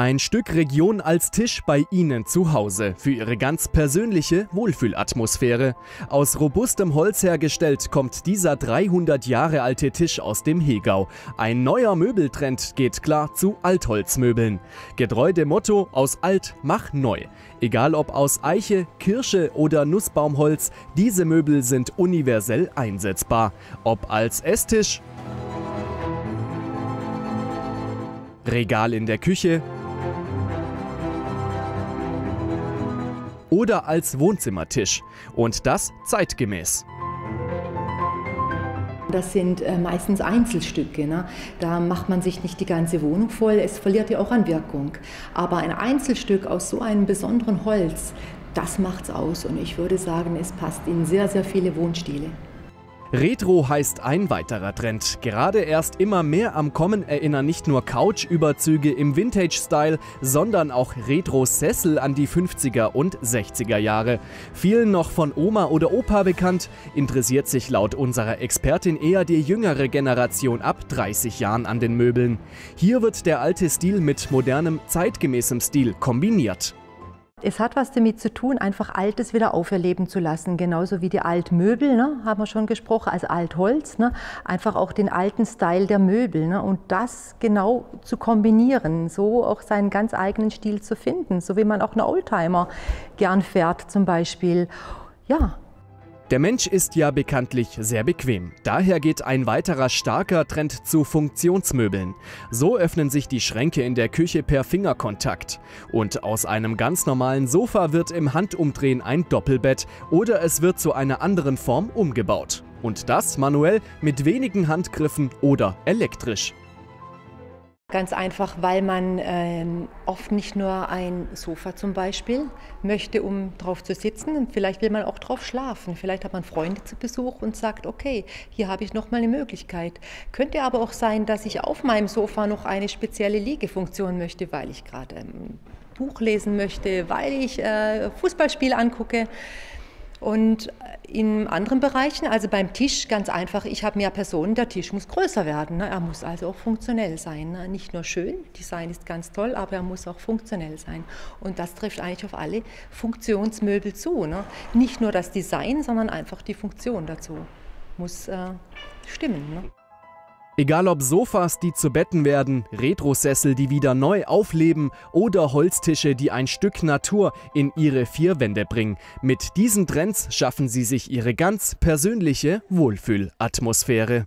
Ein Stück Region als Tisch bei Ihnen zu Hause für Ihre ganz persönliche Wohlfühlatmosphäre. Aus robustem Holz hergestellt kommt dieser 300 Jahre alte Tisch aus dem Hegau. Ein neuer Möbeltrend geht klar zu Altholzmöbeln. Getreu dem Motto aus alt mach neu. Egal ob aus Eiche, Kirsche oder Nussbaumholz, diese Möbel sind universell einsetzbar. Ob als Esstisch, Regal in der Küche oder als Wohnzimmertisch. Und das zeitgemäß. Das sind äh, meistens Einzelstücke. Ne? Da macht man sich nicht die ganze Wohnung voll. Es verliert ja auch an Wirkung. Aber ein Einzelstück aus so einem besonderen Holz, das macht's aus. Und ich würde sagen, es passt in sehr, sehr viele Wohnstile. Retro heißt ein weiterer Trend. Gerade erst immer mehr am Kommen erinnern nicht nur Couch-Überzüge im Vintage-Style, sondern auch Retro-Sessel an die 50er und 60er Jahre. Vielen noch von Oma oder Opa bekannt, interessiert sich laut unserer Expertin eher die jüngere Generation ab 30 Jahren an den Möbeln. Hier wird der alte Stil mit modernem, zeitgemäßem Stil kombiniert. Es hat was damit zu tun, einfach Altes wieder auferleben zu lassen, genauso wie die Altmöbel, ne, haben wir schon gesprochen, als Altholz, ne, einfach auch den alten Style der Möbel ne, und das genau zu kombinieren, so auch seinen ganz eigenen Stil zu finden, so wie man auch einen Oldtimer gern fährt zum Beispiel. Ja, der Mensch ist ja bekanntlich sehr bequem. Daher geht ein weiterer starker Trend zu Funktionsmöbeln. So öffnen sich die Schränke in der Küche per Fingerkontakt. Und aus einem ganz normalen Sofa wird im Handumdrehen ein Doppelbett oder es wird zu einer anderen Form umgebaut. Und das manuell mit wenigen Handgriffen oder elektrisch. Ganz einfach, weil man äh, oft nicht nur ein Sofa zum Beispiel möchte, um drauf zu sitzen. Vielleicht will man auch drauf schlafen. Vielleicht hat man Freunde zu Besuch und sagt, okay, hier habe ich noch mal eine Möglichkeit. Könnte aber auch sein, dass ich auf meinem Sofa noch eine spezielle Liegefunktion möchte, weil ich gerade ein ähm, Buch lesen möchte, weil ich äh, Fußballspiel angucke. Und in anderen Bereichen, also beim Tisch ganz einfach, ich habe mehr Personen, der Tisch muss größer werden. Ne? Er muss also auch funktionell sein. Ne? Nicht nur schön, Design ist ganz toll, aber er muss auch funktionell sein. Und das trifft eigentlich auf alle Funktionsmöbel zu. Ne? Nicht nur das Design, sondern einfach die Funktion dazu muss äh, stimmen. Egal ob Sofas, die zu Betten werden, Retrosessel, die wieder neu aufleben oder Holztische, die ein Stück Natur in ihre vier Wände bringen. Mit diesen Trends schaffen sie sich ihre ganz persönliche Wohlfühlatmosphäre.